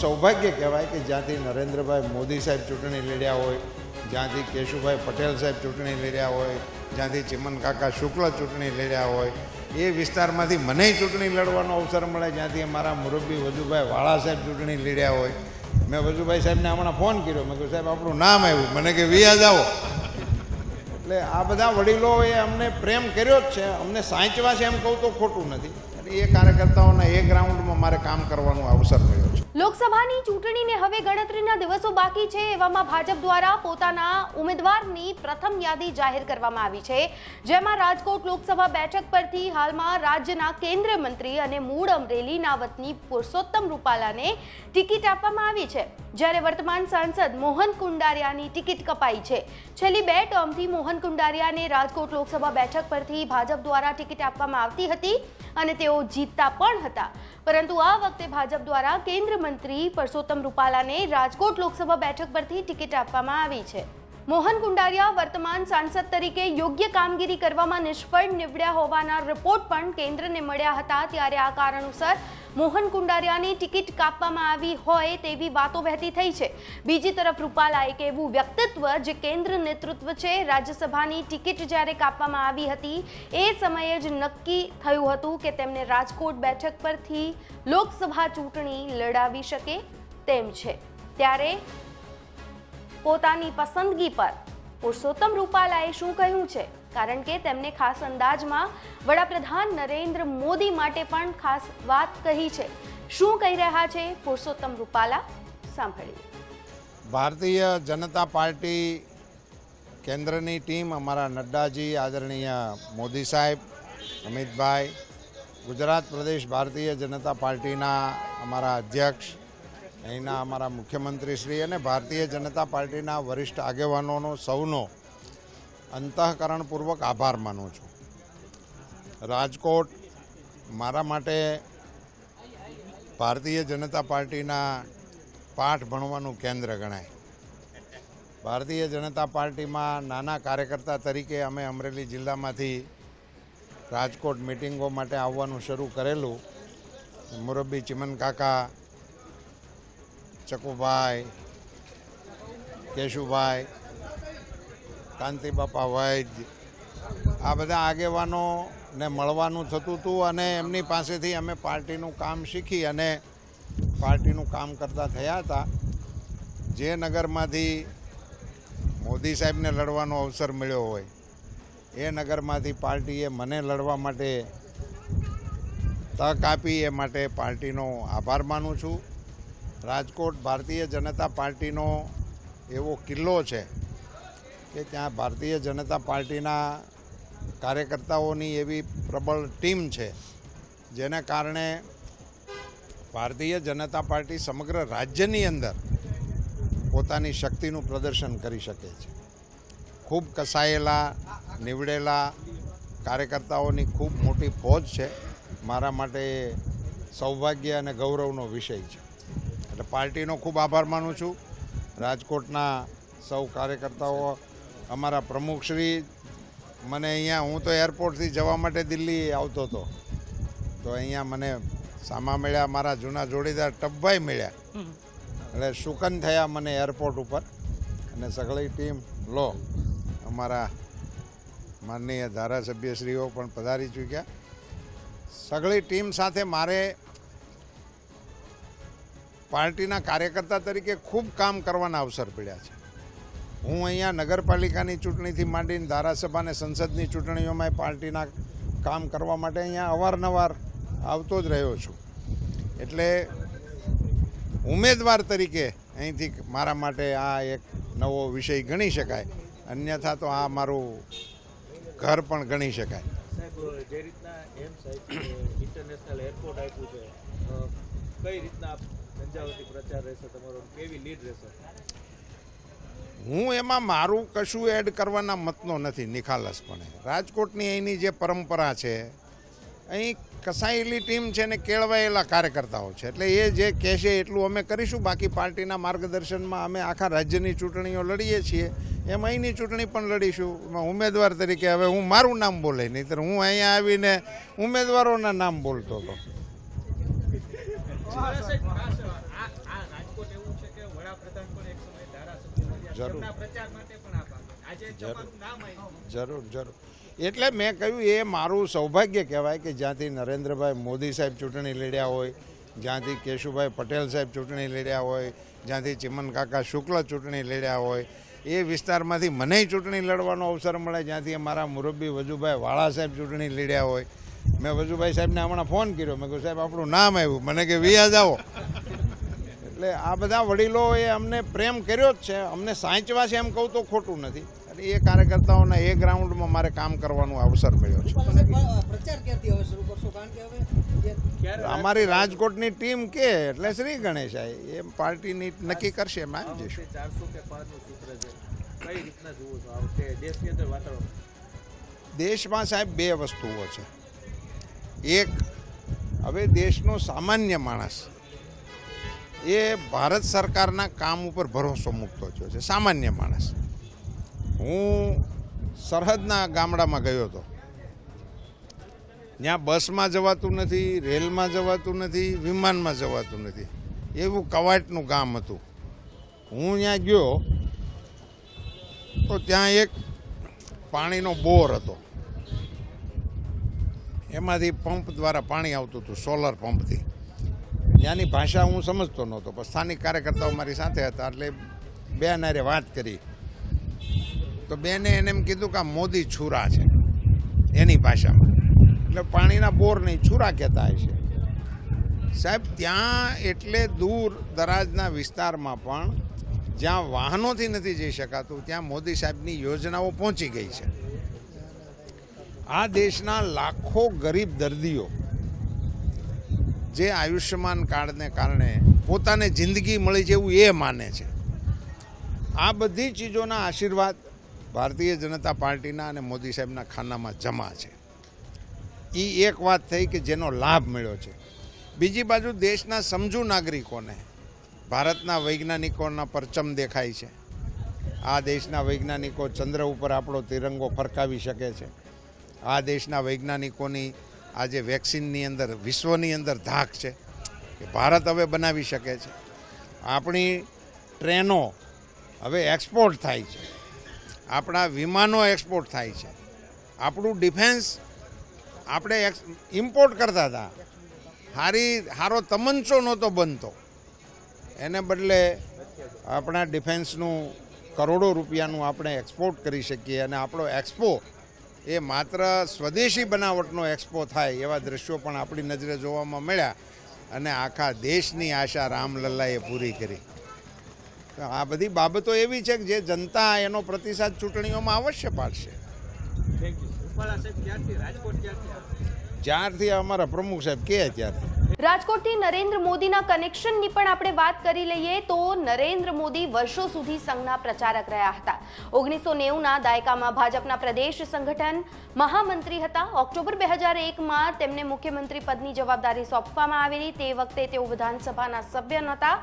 સૌભાગ્ય કહેવાય કે જ્યાંથી નરેન્દ્રભાઈ મોદી સાહેબ ચૂંટણી લડ્યા હોય, જ્યાંથી કેશુભાઈ પટેલ સાહેબ ચૂંટણી લડ્યા હોય, જ્યાંથી ચિમન કાકા શુક્લ ચૂંટણી લડ્યા હોય, એ વિસ્તારમાંથી મને ચૂંટણી લડવાનો અવસર મળે, જ્યાંથી અમારા મુરબ્બી વજુભાઈ વાળા સાહેબ ચૂંટણી લડ્યા હોય. મેં વજુભાઈ સાહેબને હમણાં ફોન કર્યો, મેં કહ્યું સાહેબ, આપણું નામ આવ્યું. મને કે વિયા જાઓ એટલે આ બધા વડીલોએ અમને પ્રેમ કર્યો જ છે, અમને સાંચવા છે એમ કહું તો ખોટું નથી. એટલે એ કાર્યકર્તાઓના એ ગ્રાઉન્ડમાં મારે કામ કરવાનો અવસર મળ્યો છે. લોકસભાની ચૂંટણીને હવે ગણતરીના દિવસો બાકી છે એવામાં ભાજપ દ્વારા પોતાના ઉમેદવારની પ્રથમ યાદી જાહેર કરવામાં આવી છે. જેમાં રાજકોટ લોકસભા બેઠક પરથી હાલમાં રાજ્યના કેન્દ્રીય મંત્રી અને મૂળ અમરેલીના વતની પુરુષોત્તમ રૂપાલાને ટિકિટ આપવામાં આવી છે. જ્યારે વર્તમાન સાંસદ મોહન કુંડારિયાની ટિકિટ કપાઈ છે. છેલ્લી બે ટર્મથી મોહન કુંડારિયાને રાજકોટ લોકસભા બેઠક પરથી ભાજપ દ્વારા ટિકિટ આપવામાં આવતી હતી અને તેઓ જીતતા પણ હતા. પરંતુ આ વખતે ભાજપ દ્વારા કેન્દ્રીય મંત્રી પરસોત્તમ રૂપાલાને રાજકોટ લોકસભા બેઠક પરથી ટિકિટ આપવામાં આવી છે. મોહન કુંડારિયા વર્તમાન સાંસદ તરીકે યોગ્ય કામગીરી કરવામાં નિષ્ફળ નીવડ્યા હોવાના રિપોર્ટ પણ કેન્દ્રને મળ્યા હતા. ત્યારે આ કારણોસર મોહન કુંડારિયાની ટિકિટ કાપવામાં આવી હોય તેવી વાતો વહેતી થઈ છે. બીજી તરફ રૂપાલા એક એવું વ્યક્તિત્વ જે કેન્દ્ર નેતૃત્વ છે, રાજ્યસભાની ટિકિટ જ્યારે કાપવામાં આવી હતી, એ સમયે જ નક્કી થયું હતું કે તેમને રાજકોટ બેઠક પરથી લોકસભા ચૂંટણી લડાવી શકે તેમ છે. ત્યારે પોતાની પસંદગી પર. પુરુષોત્તમ રૂપાલાએ શું કહ્યું છે? કારણ કે તેમને ખાસ અંદાજમાં વડાપ્રધાન નરેન્દ્ર મોદી માટે પણ ખાસ વાત કહી છે. શું કહી રહ્યા છે પુરુષોત્તમ રૂપાલા? સાંભળીએ. ભારતીય જનતા પાર્ટી કેન્દ્રની ટીમ અમારા નડ્ડાજી, આદરણીય મોદી સાહેબ, અમિતભાઈ, ગુજરાત પ્રદેશ ભારતીય જનતા પાર્ટીના અમારા અધ્યક્ષ અહીંના અમારા મુખ્યમંત્રી શ્રી અને ભારતીય જનતા પાર્ટીના વરિષ્ઠ આગેવાનોનો સૌનો અંતઃકરણપૂર્વક આભાર માનું છું. રાજકોટ મારા માટે ભારતીય જનતા પાર્ટીના પાઠ ભણવાનું કેન્દ્ર ગણાય. ભારતીય જનતા પાર્ટીમાં નાના કાર્યકર્તા તરીકે અમે અમરેલી જિલ્લામાંથી રાજકોટ મિટિંગો માટે આવવાનું શરૂ કરેલું. મુરબ્બી ચિમન કાકા ચકુભાઈ, કેશુભાઈ કાંતિબાપા વૈદ્ય, આ બધા આગેવાનોને મળવાનું થતું હતું અને એમની પાસેથી અમે પાર્ટીનું કામ શીખી અને પાર્ટીનું કામ કરતા થયા હતા. જે નગરમાંથી મોદી સાહેબને લડવાનો અવસર મળ્યો હોય, એ નગરમાંથી પાર્ટીએ મને લડવા માટે તક આપી, એ માટે પાર્ટીનો આભાર માનું છું. રાજકોટ ભારતીય જનતા પાર્ટીનો એવો કિલ્લો છે કે ત્યાં ભારતીય જનતા પાર્ટીના કાર્યકર્તાઓની એવી પ્રબળ ટીમ છે, જેને કારણે ભારતીય જનતા પાર્ટી સમગ્ર રાજ્યની અંદર પોતાની શક્તિનું પ્રદર્શન કરી શકે છે. ખૂબ કસાયેલા, નીવડેલા કાર્યકર્તાઓની ખૂબ મોટી ફોજ છે. મારા માટે સૌભાગ્ય અને ગૌરવનો વિષય છે. એટલે પાર્ટીનો ખૂબ આભાર માનું છું. રાજકોટના સૌ કાર્યકર્તાઓ, અમારા પ્રમુખશ્રી, મને અહીંયા, હું તો એરપોર્ટથી જવા માટે દિલ્હી આવતો હતો. તો અહીંયા મને સામા મળ્યા, મારા જૂના જોડીદાર ટબભાઈ મળ્યા. એટલે શુકન થયા મને એરપોર્ટ ઉપર. અને સગળી ટીમ, લો, અમારા માનનીય ધારાસભ્યશ્રીઓ પણ પધારી ચૂક્યા. સગળી ટીમ સાથે મારે પાર્ટીના કાર્યકર્તા તરીકે ખૂબ કામ કરવાના અવસર પડ્યા છે. હું અહીંયા નગરપાલિકાની ચૂંટણીથી માંડીને ધારાસભા અને સંસદની ચૂંટણીઓમાં પાર્ટીના કામ કરવા માટે અહીંયા અવારનવાર આવતો જ રહ્યો છું. એટલે ઉમેદવાર તરીકે અહીંથી મારા માટે આ એક નવો વિષય ગણી શકાય. અન્યથા તો આ મારું ઘર પણ ગણી શકાય. જે રીતના એમ્સ ઇન્ટરનેશનલ એરપોર્ટ આપ્યું છે કઈ રીતના ઝંઝાવતી પ્રચાર રહેશે, તમારો કેવી લીડ રહેશે? હું એમાં મારું કશું એડ કરવાના મતનો નથી, નિખાલસપણે. રાજકોટની અહીંની જે પરંપરા છે, અહીં કસાયેલી ટીમ છે ને કેળવાયેલા કાર્યકર્તાઓ છે. એટલે એ જે કહેશે એટલું અમે કરીશું. બાકી પાર્ટીના માર્ગદર્શનમાં અમે આખા રાજ્યની ચૂંટણીઓ લડીએ છીએ. એમ અહીંની ચૂંટણી પણ લડીશું. ઉમેદવાર તરીકે હવે હું મારું નામ બોલે, નહીંતર હું અહીંયા આવીને ઉમેદવારોના નામ બોલતો હતો. જરૂર. જરૂર. એટલે મેં કહ્યું એ મારું સૌભાગ્ય કહેવાય કે જ્યાંથી નરેન્દ્રભાઈ મોદી સાહેબ ચૂંટણી લડ્યા હોય જ્યાંથી કેશુભાઈ પટેલ સાહેબ ચૂંટણી લડ્યા હોય જ્યાંથી ચિમનકાકા શુક્લ ચૂંટણી લડ્યા હોય એ વિસ્તારમાંથી મને ચૂંટણી લડવાનો અવસર મળે. જ્યાંથી અમારા મુરબ્બી વજુભાઈ વાળા સાહેબ ચૂંટણી લડ્યા હોય મેં વજુભાઈ સાહેબને હમણાં ફોન કર્યો. મેં કહ્યું સાહેબ આપણું નામ આવ્યું. મને કે વિયા જાઓ. એટલે આ બધા વડીલોએ અમને પ્રેમ કર્યો જ છે. અમને સાંચવા છે એમ કહું તો ખોટું નથી. અને એ કાર્યકર્તાઓના એ ગ્રાઉન્ડમાં મારે કામ કરવાનો અવસર મળ્યો છે. રૂપાલા સાહેબ, પ્રચાર ક્યારથી હવે શરૂ કરશો? કારણ કે હવે જે ક્યારે? અમારી રાજકોટની ટીમ કે? એટલે શ્રી ગણેશાય એ પાર્ટીની નક્કી કરશે એમ આવી જઈશું દેશમાં સાહેબ બે વસ્તુઓ છે. એક હવે દેશનો સામાન્ય માણસ એ ભારત સરકારના કામ ઉપર ભરોસો મૂકતો થયો છે, સામાન્ય માણસ. હું સરહદના ગામડામાં ગયો હતો. ત્યાં બસમાં જવાતું નથી, રેલમાં જવાતું નથી, વિમાનમાં જવાતું નથી. એવું કવાટનું ગામ હતું. હું ત્યાં ગયો તો ત્યાં એક પાણીનો બોર હતો. એમાંથી પંપ દ્વારા પાણી આવતું હતું સોલર પંપથી. ત્યાંની ભાષા હું સમજતો નહોતો, પણ સ્થાનિક કાર્યકર્તાઓ મારી સાથે હતા, એટલે બેન અરે વાત કરી. તો બેને એને એમ કીધું કે આ મોદી છુરા છે, એની ભાષામાં. એટલે પાણીના બોર નહીં, છુરા કહેતા છે સાહેબ, ત્યાં એટલે દૂર દરાજના વિસ્તારમાં પણ જ્યાં વાહનોથી નથી જઈ શકાતું, ત્યાં મોદી સાહેબની યોજનાઓ પહોંચી ગઈ છે. આ દેશના લાખો ગરીબ દર્દીઓ જે આયુષ્યમાન કાર્ડને કારણે પોતાને જિંદગી મળી છે એ માને છે. આ બધી ચીજોના આશીર્વાદ ભારતીય જનતા પાર્ટીના અને મોદી સાહેબના ખાનામાં જમા છે. એ એક વાત થઈ કે જેનો લાભ મળ્યો છે. બીજી બાજુ દેશના સમજુ નાગરિકોને ભારતના વૈજ્ઞાનિકોના પરચમ દેખાય છે. આ દેશના વૈજ્ઞાનિકો ચંદ્ર ઉપર આપણો તિરંગો ફરકાવી શકે છે. આ દેશના વૈજ્ઞાનિકોની આજે વેક્સિનની અંદર, વિશ્વની અંદર ધાક છે કે ભારત હવે બનાવી શકે છે. આપણી ટ્રેનો હવે એક્સપોર્ટ થાય છે. આપણા વિમાનો એક્સપોર્ટ થાય છે. આપણું ડિફેન્સ આપણે ઇમ્પોર્ટ કરતા હતા. હારી, હારો તમંચો નહોતો બનતો. એને બદલે આપણા ડિફેન્સનું કરોડો રૂપિયાનું આપણે એક્સપોર્ટ કરી શકીએ અને આપણો એક્સપો એ માત્ર સ્વદેશી બનાવટનો એક્સપો થાય એવા દ્રશ્યો પણ આપણી નજરે જોવામાં મળ્યા અને આખા દેશની આશા રામલલ્લાએ પૂરી કરી. તો આ બધી બાબતો એવી છે કે જે જનતા એનો પ્રતિસાદ ચૂંટણીઓમાં અવશ્ય પાડશે. થેન્ક યુ રૂપાલા રાજકોટ ક્યારથી જ્યારથી અમારા પ્રમુખ સાહેબ કે ત્યારથી. રાજકોટથી નરેન્દ્ર મોદીના કનેક્શનની પણ આપણે વાત કરી લઈએ તો નરેન્દ્ર મોદી વર્ષો સુધી સંઘના પ્રચારક રહ્યા હતા. ઓગણીસો નેવુંના દાયકામાં ભાજપના પ્રદેશ સંગઠન મહામંત્રી હતા. ઓક્ટોબર બે હજાર એકમાં તેમને મુખ્યમંત્રી પદની જવાબદારી સોંપવામાં આવેલી. તે વખતે તેઓ વિધાનસભાના સભ્ય નહોતા.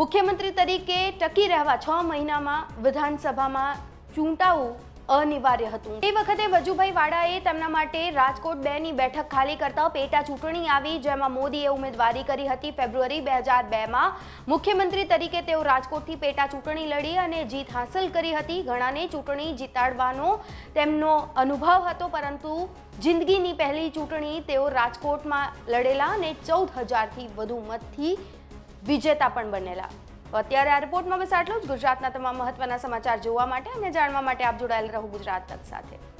મુખ્યમંત્રી તરીકે ટકી રહેવા છ મહિનામાં વિધાનસભામાં ચૂંટાવું અનિવાર્ય હતું. તે વખતે વજુભાઈ વાળાએ તેમના માટે રાજકોટ બે ની બેઠક ખાલી કરતા પેટા ચૂંટણી આવી, જેમાં મોદીએ ઉમેદવારી કરી હતી ફેબ્રુઆરી બે હજાર બેમાં. મુખ્યમંત્રી તરીકે તેઓ રાજકોટથી પેટા ચૂંટણી લડી અને જીત હાંસલ કરી હતી. ઘણાને ચૂંટણી જીતાડવાનો તેમનો અનુભવ હતો, પરંતુ જિંદગીની પહેલી ચૂંટણી તેઓ રાજકોટમાં લડેલા અને ચૌદ હજારથી વધુ મતથી વિજેતા પણ બનેલા. અત્યારે આ રિપોર્ટમાં બસ આટલું જ ગુજરાતના તમામ મહત્વના સમાચાર જોવા માટે અને જાણવા માટે આપ જોડાયેલ રહો ગુજરાત તક સાથે.